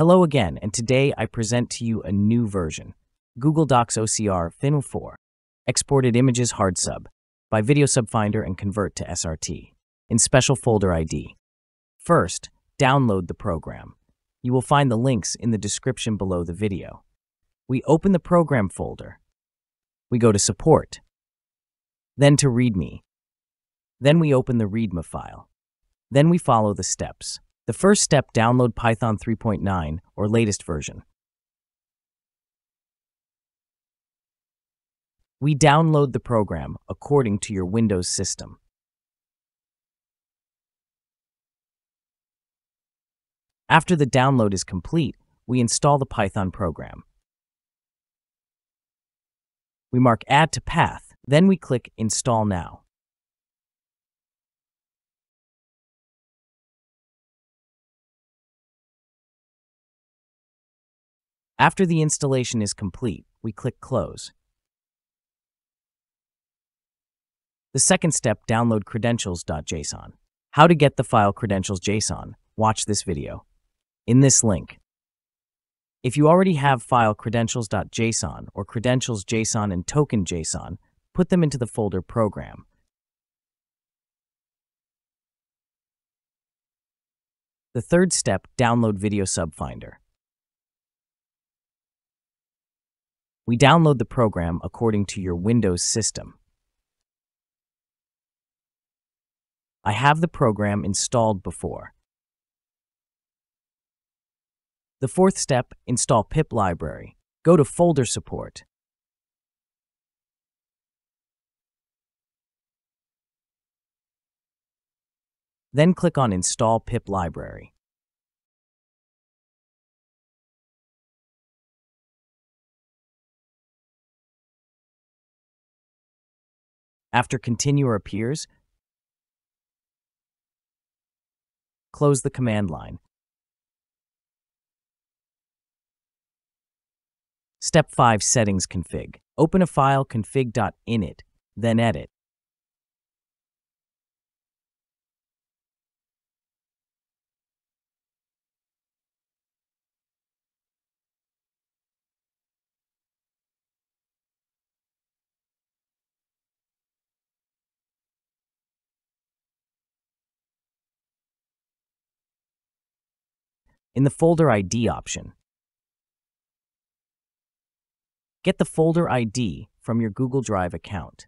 Hello again, and today I present to you a new version, Google Docs OCR Fin 4, Exported Images Hard Sub, by Video Subfinder and convert to SRT, in Special Folder ID. First, download the program. You will find the links in the description below the video. We open the program folder. We go to Support, then to README. Then we open the README file. Then we follow the steps. The first step, download Python 3.9 or latest version. We download the program according to your Windows system. After the download is complete, we install the Python program. We mark Add to Path, then we click Install Now. After the installation is complete, we click Close. The second step, download credentials.json. How to get the file credentials.json, watch this video. In this link. If you already have file credentials.json or credentials.json and token.json, put them into the folder program. The third step, download Video Subfinder. We download the program according to your Windows system. I have the program installed before. The fourth step, install pip library. Go to folder support. Then click on install pip library. After Continuer appears, close the command line. Step 5 Settings Config. Open a file config.init, then edit. In the Folder ID option, get the folder ID from your Google Drive account.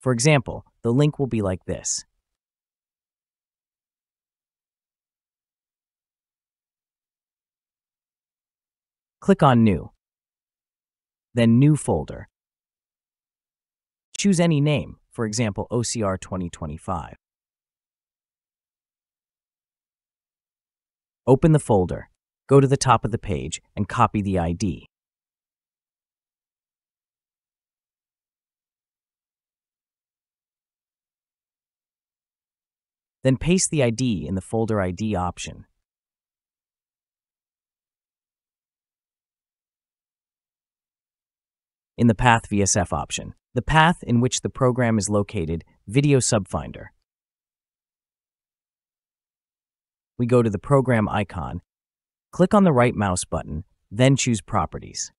For example, the link will be like this. Click on New, then New Folder. Choose any name, for example, OCR 2025. Open the folder, go to the top of the page, and copy the ID. Then paste the ID in the folder ID option. In the Path VSF option, the path in which the program is located, Video Subfinder. We go to the program icon, click on the right mouse button, then choose Properties.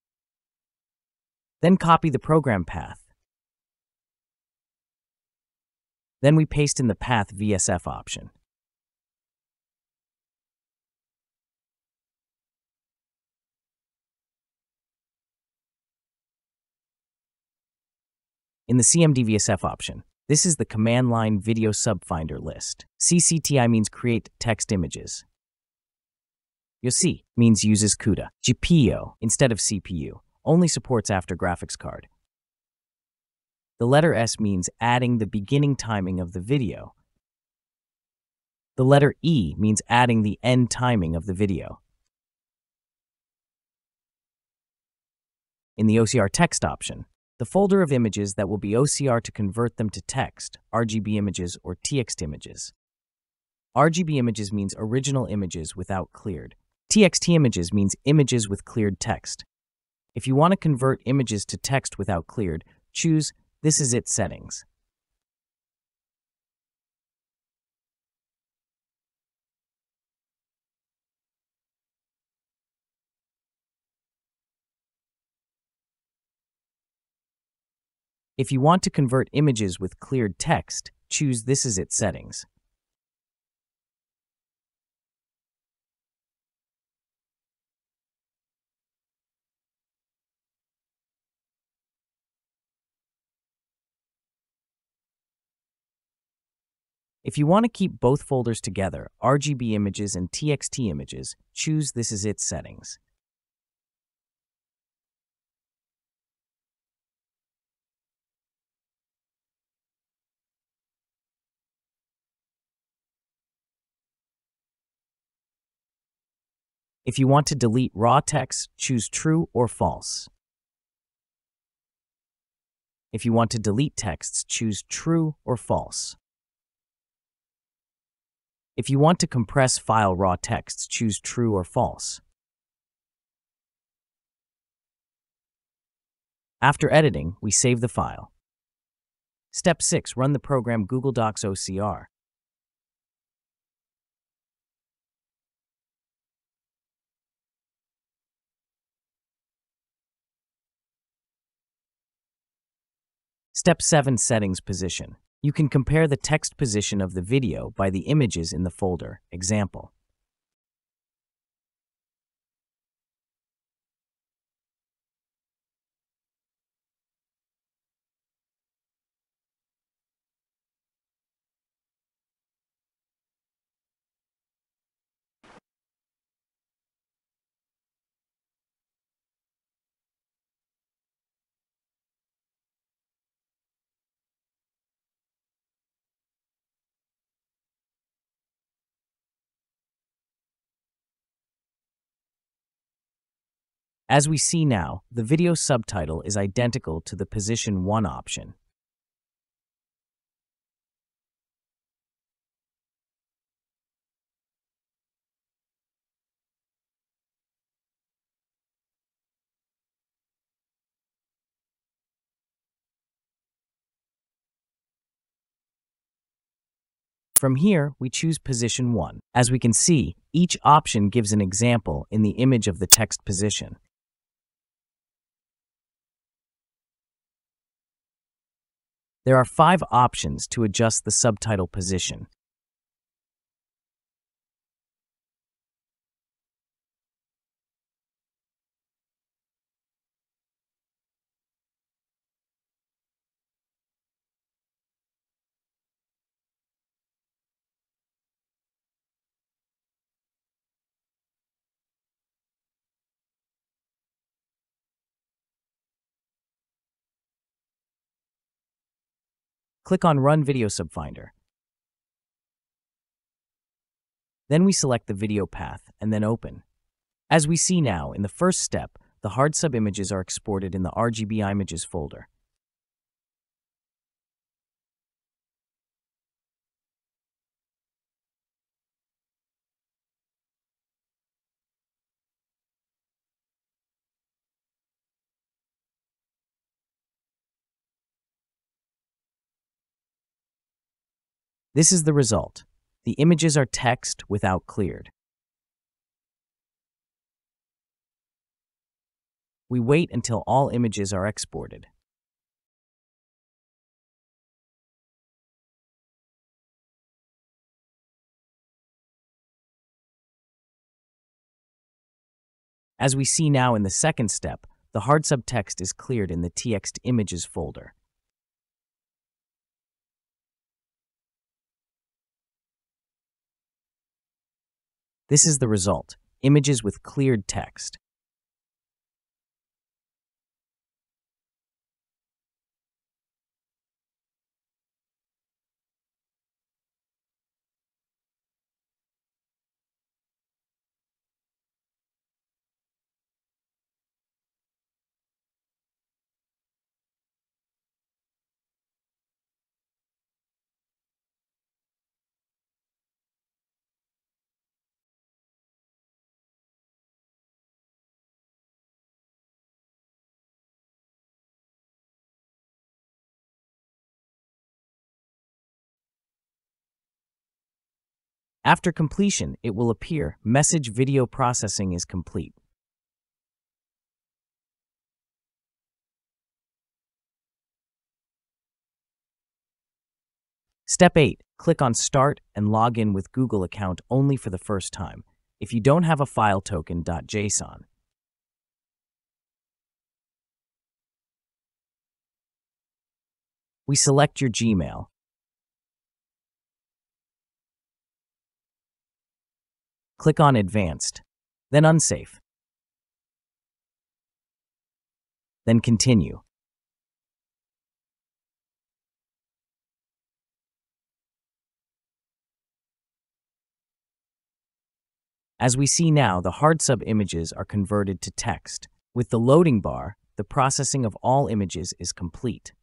Then copy the program path. Then we paste in the Path VSF option. In the CMD VSF option, this is the command line video subfinder list. CCTI means create text images. UC means uses CUDA. GPU instead of CPU, only supports after graphics card. The letter S means adding the beginning timing of the video. The letter E means adding the end timing of the video. In the OCR text option, the folder of images that will be OCR to convert them to text, RGB images or TXT images. RGB images means original images without cleared. TXT images means images with cleared text. If you want to convert images to text without cleared, choose This is it settings. If you want to convert images with cleared text, choose This is it settings. If you want to keep both folders together, RGB images and TXT images, choose This is it settings. If you want to delete raw text, choose True or False. If you want to delete texts, choose True or False. If you want to compress file raw texts, choose True or False. After editing, we save the file. Step 6. Run the program Google Docs OCR. Step 7 Settings Position. You can compare the text position of the video by the images in the folder. Example. As we see now, the video subtitle is identical to the Position 1 option. From here, we choose position 1. As we can see, each option gives an example in the image of the text position. There are five options to adjust the subtitle position. Click on Run Video Subfinder. Then we select the video path and then open. As we see now, in the first step, the hard sub images are exported in the RGB images folder. This is the result. The images are text without cleared. We wait until all images are exported. As we see now in the second step, the hard subtext is cleared in the TXT images folder. This is the result, images with cleared text. After completion, it will appear Message Video Processing is complete. Step 8. Click on Start and log in with Google account only for the first time if you don't have a file token .json. We select your Gmail. Click on Advanced, then Unsafe. Then Continue. As we see now, the hard sub images are converted to text. With the loading bar, the processing of all images is complete.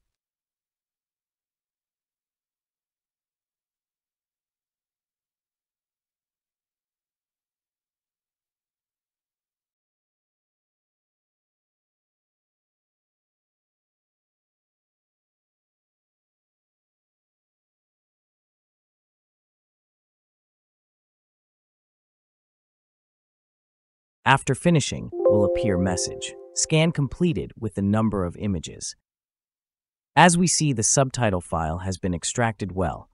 After finishing will appear message. Scan completed with the number of images. As we see, the subtitle file has been extracted well.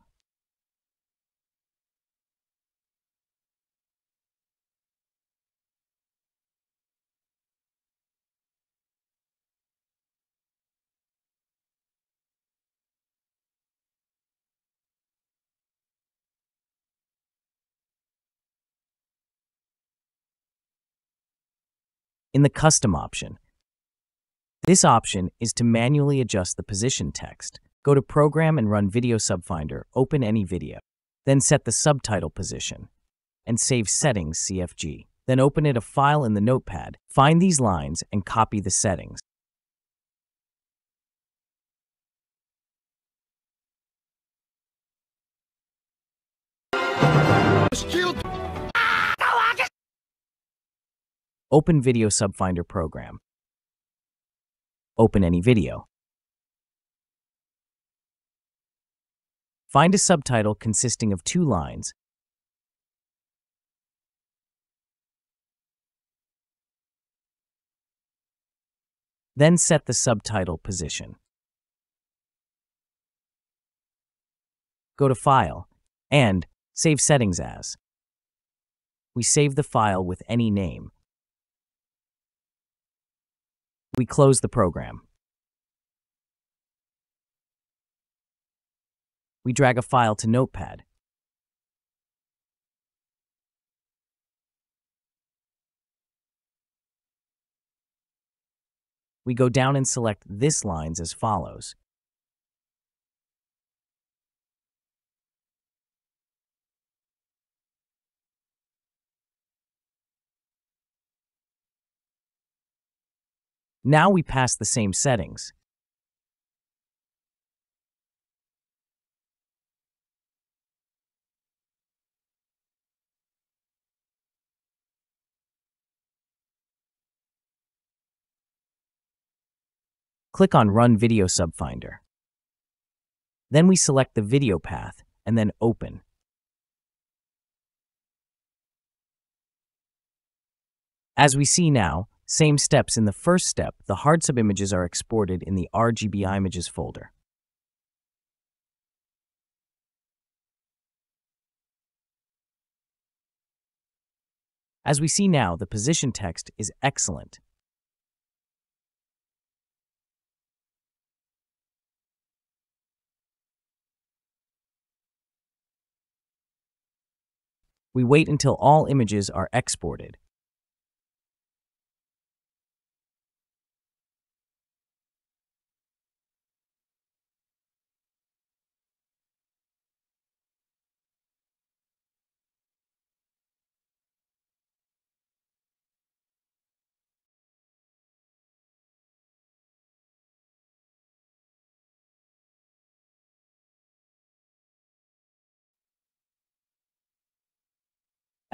In the Custom option. This option is to manually adjust the position text. Go to Program and run Video Subfinder, open any video. Then set the subtitle position and save Settings CFG. Then open it a file in the notepad. Find these lines and copy the settings. Open Video Subfinder program. Open any video. Find a subtitle consisting of two lines. Then set the subtitle position. Go to File and Save Settings As. We save the file with any name. We close the program. We drag a file to Notepad. We go down and select this lines as follows. Now we pass the same settings. Click on Run Video Subfinder. Then we select the video path and then Open. As we see now, same steps in the first step, the HardSub images are exported in the RGB images folder. As we see now, the position text is excellent. We wait until all images are exported.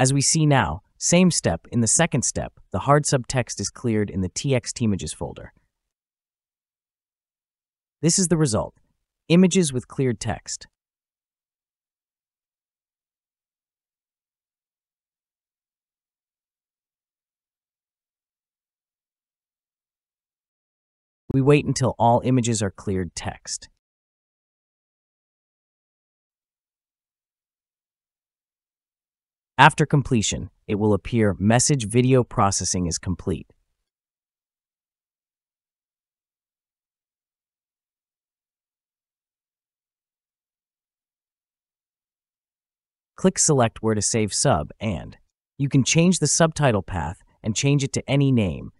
As we see now, same step, in the second step, the hard subtext is cleared in the TXT images folder. This is the result, images with cleared text. We wait until all images are cleared text. After completion, it will appear Message Video Processing is complete. Click Select where to save sub and you can change the subtitle path and change it to any name.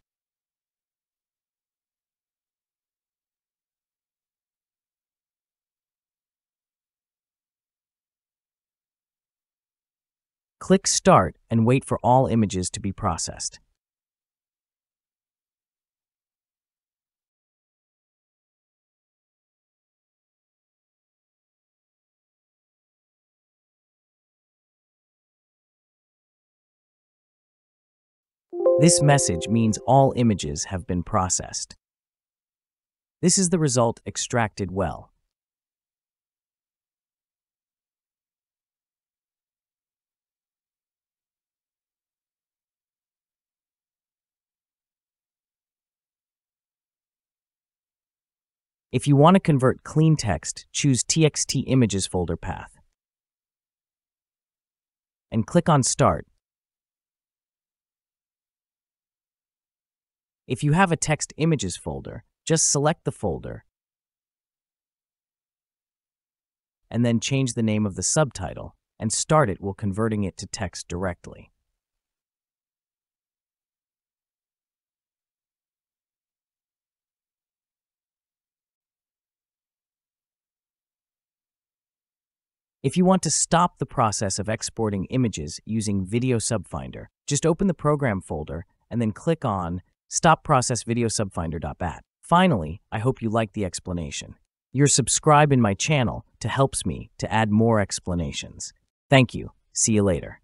Click Start and wait for all images to be processed. This message means all images have been processed. This is the result extracted well. If you want to convert clean text, choose TXT Images folder path and click on Start If you have a text images folder, just select the folder and then change the name of the subtitle and start it while converting it to text directly. If you want to stop the process of exporting images using Video Subfinder, just open the Program folder and then click on Stop process video subfinder.bat. Finally, I hope you liked the explanation. You're in my channel to helps me to add more explanations. Thank you. See you later.